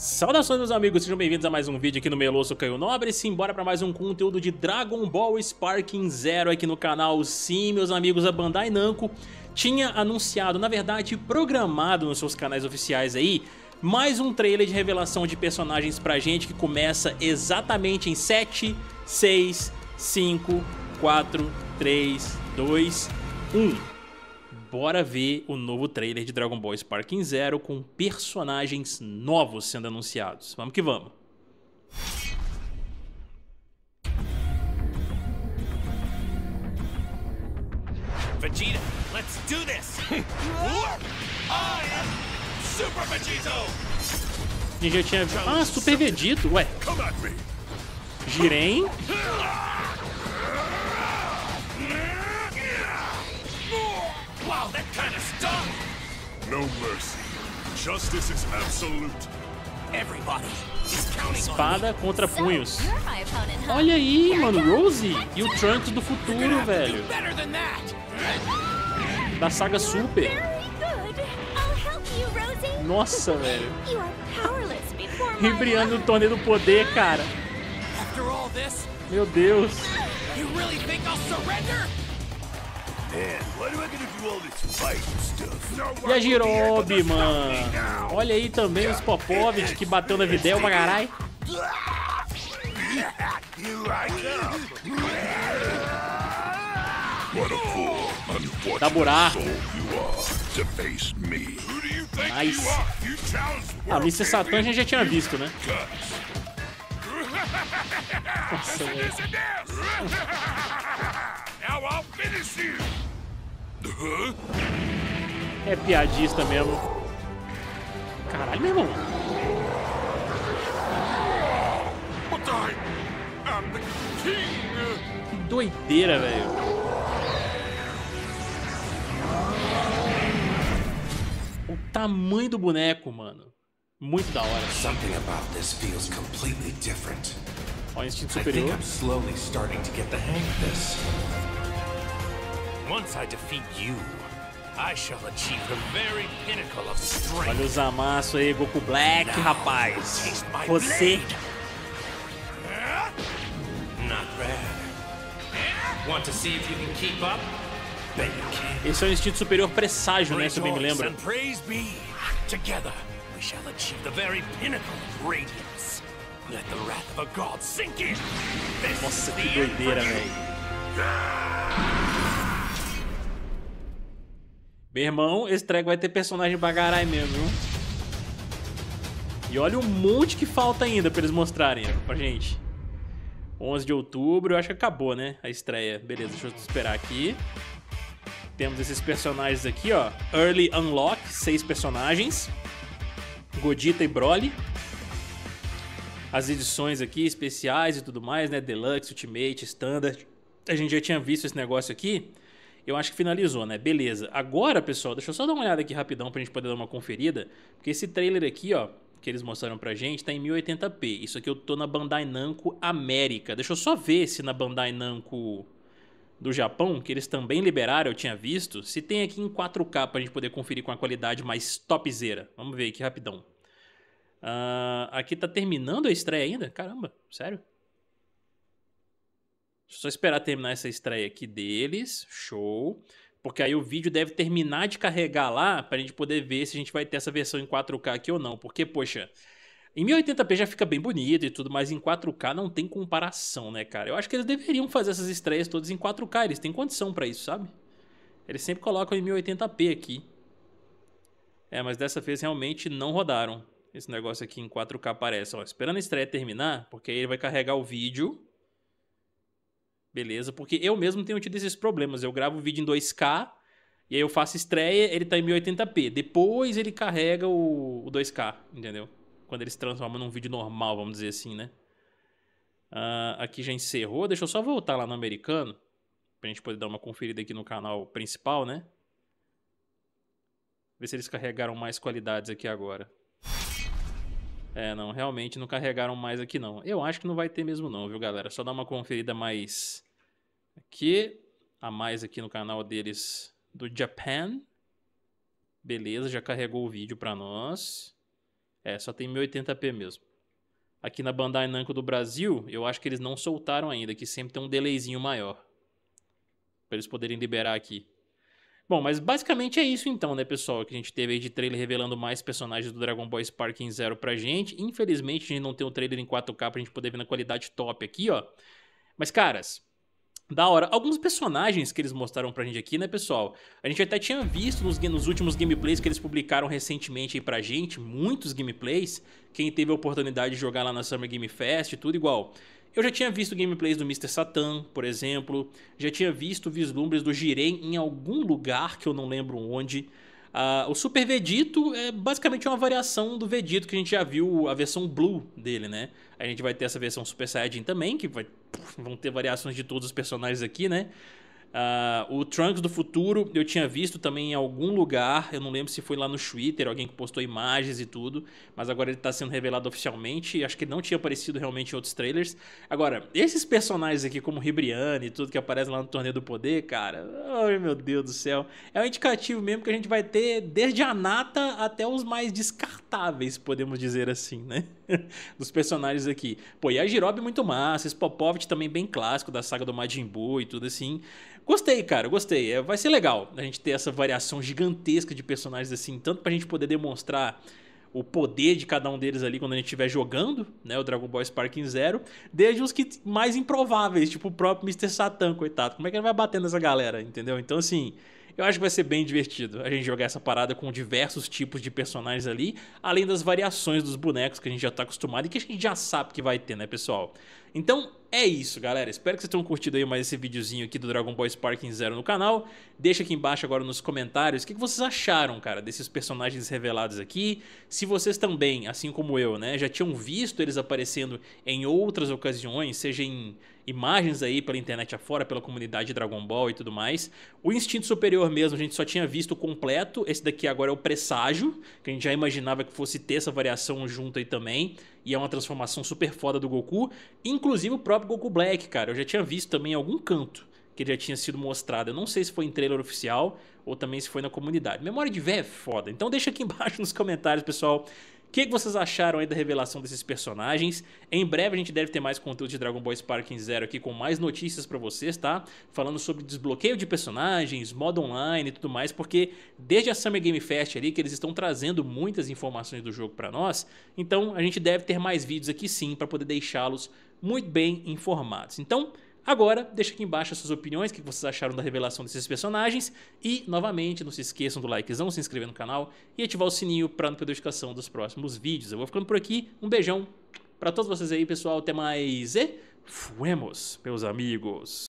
Saudações meus amigos, sejam bem-vindos a mais um vídeo aqui no Meloso Caio Nobre. Simbora para mais um conteúdo de Dragon Ball Sparking Zero aqui no canal. Sim, meus amigos, a Bandai Namco tinha anunciado, na verdade programado nos seus canais oficiais aí Mais um trailer de revelação de personagens pra gente que começa exatamente em 7, 6, 5, 4, 3, 2, 1 bora ver o novo trailer de Dragon Ball Sparking Zero com personagens novos sendo anunciados. Vamos que vamos. Vegeta, let's do this. I am Super Vegito. A já tinha Ah, Super Vegito, ué. Jiren. No mercy. Justice is absolute. Everybody Espada contra punhos. Olha aí, mano, Rosie e o Trunks do futuro, velho. Da saga Super. Nossa, velho. Ribriando no torneio do poder, cara. Meu Deus. E a Jirobe, mano? Olha aí também os Popovich que bateu na Videl pra caralho. Da buraco. Nice. Ah, Mr. Satan a gente já tinha visto, né? Nossa, velho. É piadista mesmo. Caralho, meu irmão. Que doideira, velho. O tamanho do boneco, mano. Muito da hora. Something about this feels completely different. O instinto superior. I think I'm slowly starting to get the hang of this. Once I defeat you, I shall achieve the very pinnacle of strength. Olha os amassos aí, Goku Black, Now, rapaz. Você. Not bad. Want to see if you can keep up? Esse é o instinto superior presságio, né? Se eu bem me lembro. Together, we shall achieve the very pinnacle of radiance. Let the wrath of a god sink in. Nossa, que doideira, velho. Meu irmão, esse treco vai ter personagem bagarai mesmo, viu? E olha o monte que falta ainda pra eles mostrarem pra gente. 11 de outubro, eu acho que acabou, né? A estreia. Beleza, deixa eu esperar aqui. Temos esses personagens aqui, ó. Early Unlock, seis personagens. Godita e Broly. As edições aqui, especiais e tudo mais, né? Deluxe, Ultimate, Standard. A gente já tinha visto esse negócio aqui eu acho que finalizou, né? Beleza. Agora, pessoal, deixa eu só dar uma olhada aqui rapidão pra gente poder dar uma conferida. Porque esse trailer aqui, ó, que eles mostraram pra gente, tá em 1080p. Isso aqui eu tô na Bandai Namco América. Deixa eu só ver se na Bandai Namco do Japão, que eles também liberaram, eu tinha visto, se tem aqui em 4K pra gente poder conferir com a qualidade mais topzera. Vamos ver aqui rapidão. Uh, aqui tá terminando a estreia ainda? Caramba, sério? Só esperar terminar essa estreia aqui deles. Show. Porque aí o vídeo deve terminar de carregar lá pra gente poder ver se a gente vai ter essa versão em 4K aqui ou não. Porque, poxa, em 1080p já fica bem bonito e tudo, mas em 4K não tem comparação, né, cara? Eu acho que eles deveriam fazer essas estreias todas em 4K. Eles têm condição para isso, sabe? Eles sempre colocam em 1080p aqui. É, mas dessa vez realmente não rodaram. Esse negócio aqui em 4K aparece. Ó, esperando a estreia terminar, porque aí ele vai carregar o vídeo Beleza? Porque eu mesmo tenho tido esses problemas. Eu gravo o vídeo em 2K e aí eu faço estreia, ele tá em 1080p. Depois ele carrega o, o 2K, entendeu? Quando ele se transforma num vídeo normal, vamos dizer assim, né? Uh, aqui já encerrou. Deixa eu só voltar lá no americano. Pra gente poder dar uma conferida aqui no canal principal, né? Ver se eles carregaram mais qualidades aqui agora. É, não, realmente não carregaram mais aqui não. Eu acho que não vai ter mesmo não, viu, galera? Só dar uma conferida mais Aqui, a mais aqui no canal deles do Japan. Beleza, já carregou o vídeo para nós. É, só tem 1080p mesmo. Aqui na Bandai Namco do Brasil, eu acho que eles não soltaram ainda, que sempre tem um delayzinho maior. Pra eles poderem liberar aqui. Bom, mas basicamente é isso então, né, pessoal? Que a gente teve aí de trailer revelando mais personagens do Dragon Ball Sparking Zero pra gente. Infelizmente, a gente não tem um trailer em 4K pra gente poder ver na qualidade top aqui, ó. Mas, caras, da hora. Alguns personagens que eles mostraram pra gente aqui, né, pessoal? A gente até tinha visto nos, nos, últimos gameplays que eles publicaram recentemente aí pra gente, muitos gameplays. Quem teve a oportunidade de jogar lá na Summer Game Fest, tudo igual. Eu já tinha visto gameplays do Mr. Satan, por exemplo. Já tinha visto vislumbres do Jiren em algum lugar que eu não lembro onde. Uh, o Super Vegito é basicamente uma variação do Vegito que a gente já viu a versão Blue dele, né? A gente vai ter essa versão Super Saiyajin também, que vai, vão ter variações de todos os personagens aqui, né? Uh, o Trunks do futuro eu tinha visto também em algum lugar, eu não lembro se foi lá no Twitter, alguém que postou imagens e tudo, mas agora ele está sendo revelado oficialmente, acho que não tinha aparecido realmente em outros trailers. Agora, esses personagens aqui como Ribriane e tudo que aparece lá no Torneio do Poder, cara, ai meu Deus do céu, é um indicativo mesmo que a gente vai ter desde a nata até os mais descartáveis, podemos dizer assim, né? Dos personagens aqui. Pô, e a Jirobe é muito massa, esse Popovich também bem clássico da saga do Majin Buu e tudo assim. Gostei, cara, gostei. É, vai ser legal a gente ter essa variação gigantesca de personagens assim, tanto pra gente poder demonstrar o poder de cada um deles ali quando a gente estiver jogando, né, o Dragon Ball Sparking Zero, desde os que mais improváveis, tipo o próprio Mr. Satan, coitado. Como é que ele vai bater nessa galera, entendeu? Então assim, eu acho que vai ser bem divertido a gente jogar essa parada com diversos tipos de personagens ali, além das variações dos bonecos que a gente já tá acostumado e que a gente já sabe que vai ter, né, pessoal? Então, é isso, galera. Espero que vocês tenham curtido aí mais esse videozinho aqui do Dragon Ball Sparking Zero no canal. Deixa aqui embaixo agora nos comentários o que vocês acharam, cara, desses personagens revelados aqui. Se vocês também, assim como eu, né, já tinham visto eles aparecendo em outras ocasiões, seja em imagens aí pela internet afora, pela comunidade Dragon Ball e tudo mais. O Instinto Superior mesmo, a gente só tinha visto completo. Esse daqui agora é o Presságio, que a gente já imaginava que fosse ter essa variação junto aí também. E é uma transformação super foda do Goku. Inclusive o próprio Goku Black, cara. Eu já tinha visto também em algum canto que ele já tinha sido mostrado. Eu não sei se foi em trailer oficial ou também se foi na comunidade. Memória de véio é foda. Então deixa aqui embaixo nos comentários, pessoal, o que, que, vocês acharam aí da revelação desses personagens? Em breve a gente deve ter mais conteúdo de Dragon Ball Sparking Zero aqui com mais notícias pra vocês, tá? Falando sobre desbloqueio de personagens, modo online e tudo mais, porque desde a Summer Game Fest ali que eles estão trazendo muitas informações do jogo pra nós, então a gente deve ter mais vídeos aqui sim pra poder deixá-los muito bem informados. Então, Agora, deixa aqui embaixo as suas opiniões, o que vocês acharam da revelação desses personagens. E, novamente, não se esqueçam do likezão, se inscrever no canal e ativar o sininho para não perder notificação dos próximos vídeos. Eu vou ficando por aqui, um beijão para todos vocês aí, pessoal. Até mais e fuemos, meus amigos.